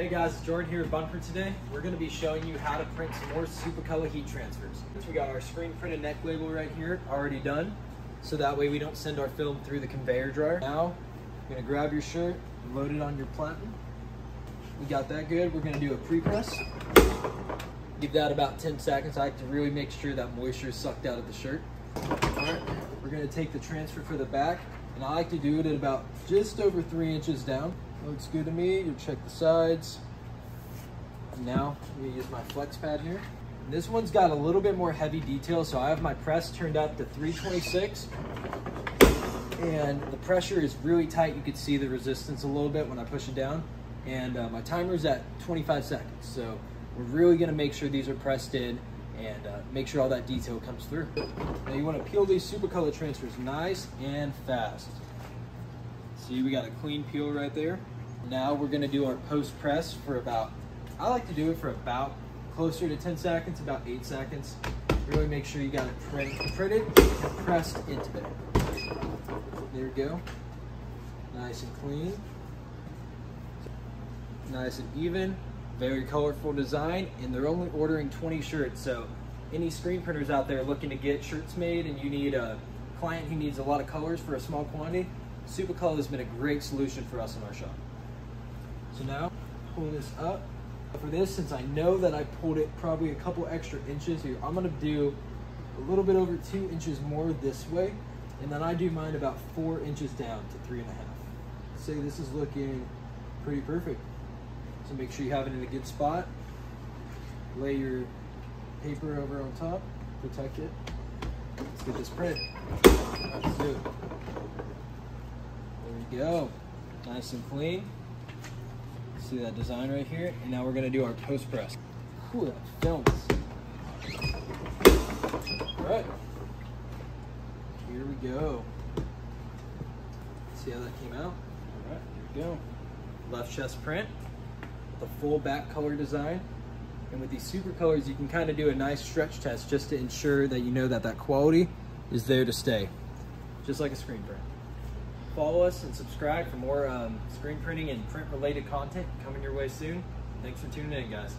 Hey guys, Jordan here at Bunker today. We're going to be showing you how to print some more SupaColor heat transfers. We got our screen printed neck label right here, already done. So that way we don't send our film through the conveyor dryer. Now, you're to grab your shirt, load it on your platen. We got that good. We're going to do a pre-press. Give that about 10 seconds. I like to really make sure that moisture is sucked out of the shirt. All right, we're going to take the transfer for the back, and I like to do it at about just over three inches down. Looks good to me. You check the sides. Now, I'm gonna use my flex pad here. And this one's got a little bit more heavy detail, so I have my press turned up to 326. And the pressure is really tight. You can see the resistance a little bit when I push it down. And uh, my timer is at 25 seconds. So we're really gonna make sure these are pressed in and uh, make sure all that detail comes through. Now you wanna peel these SupaColor transfers nice and fast. See, we got a clean peel right there. Now we're gonna do our post press for about, I like to do it for about closer to 10 seconds, about eight seconds. Really make sure you got it printed and pressed into there. There we go. Nice and clean. Nice and even. Very colorful design, and they're only ordering 20 shirts, so any screen printers out there looking to get shirts made and you need a client who needs a lot of colors for a small quantity, SupaColor has been a great solution for us in our shop. So now, pull this up. For this, since I know that I pulled it probably a couple extra inches here, I'm gonna do a little bit over two inches more this way, and then I do mine about four inches down to three and a half. Say this is looking pretty perfect. So make sure you have it in a good spot. Lay your paper over on top, protect it. Let's get this print. Let's do it go. Nice and clean. See that design right here? And now we're gonna do our post press. Ooh, that films. All right. Here we go. See how that came out? All right, here we go. Left chest print, the full back color design. And with these SupaColors, you can kind of do a nice stretch test just to ensure that you know that that quality is there to stay, just like a screen print follow us and subscribe for more um, screen printing and print related content coming your way soon. Thanks for tuning in, guys.